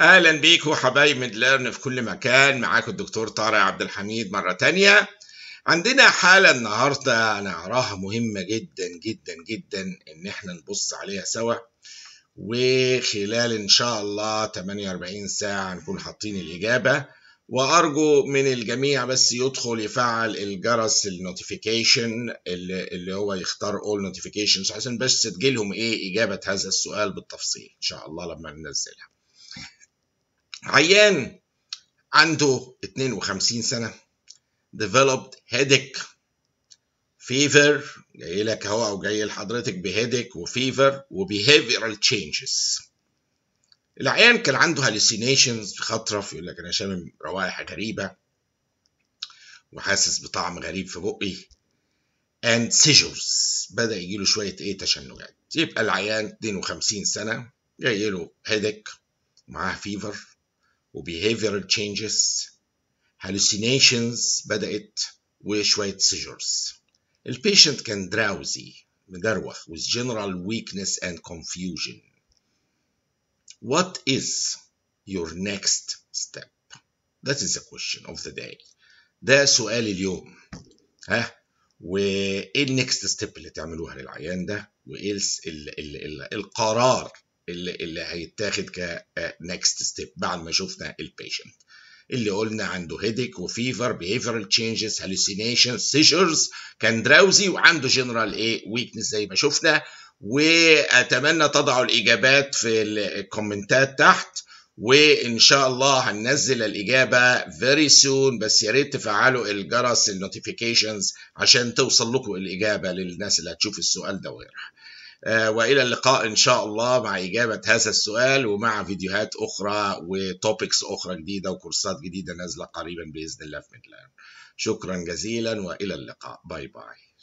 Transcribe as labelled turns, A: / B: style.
A: أهلا بيكم حبايب ميدليرن في كل مكان. معاكم الدكتور طارق عبد الحميد مرة تانية. عندنا حالة النهارده أنا أراها مهمة جدا جدا جدا إن إحنا نبص عليها سوا. وخلال إن شاء الله 48 ساعة نكون حاطين الإجابة. وأرجو من الجميع بس يدخل يفعل الجرس ال notification اللي, اللي هو يختار all notifications عشان بس تجيلهم إيه إجابة هذا السؤال بالتفصيل إن شاء الله لما ننزلها. عيان عنده 52 سنة. Developed headache. Fever. جاي لك اهو أو جاي لحضرتك ب headache و fever و behavioral changes العيان كان عنده hallucinations خطرة يقول لك أنا شامم روائح غريبة وحاسس بطعم غريب في بقي. And seizures. بدأ يجي له شوية إيه تشنجات. يبقى العيان 52 سنة جاي له headache ومعاه fever و behavioral changes hallucinations بدأت وشوية seizures ال patient كان drowsy مدروخ with general weakness and confusion. What is your next step? That is the question of the day. ده سؤال اليوم. ها؟ وإيه ال next step اللي تعملوها للعيان ده؟ وإيه القرار اللي, اللي هيتاخد ك next step بعد ما شفنا ال patient اللي قلنا عنده headache و fever behavioral changes hallucinations seizures كان drowsy وعنده جنرال إيه weakness زي ما شفنا. وأتمنى تضعوا الإجابات في الكومنتات تحت. وإن شاء الله هننزل الإجابة very soon. بس يا ريت تفعلوا الجرس ال notifications عشان توصل لكم الإجابة للناس اللي هتشوف السؤال ده وغيرها. وإلى اللقاء إن شاء الله مع إجابة هذا السؤال ومع فيديوهات أخرى و topics أخرى جديدة وكورسات جديدة نازلة قريبا بإذن الله في ميدليرن. شكرا جزيلا وإلى اللقاء. bye bye.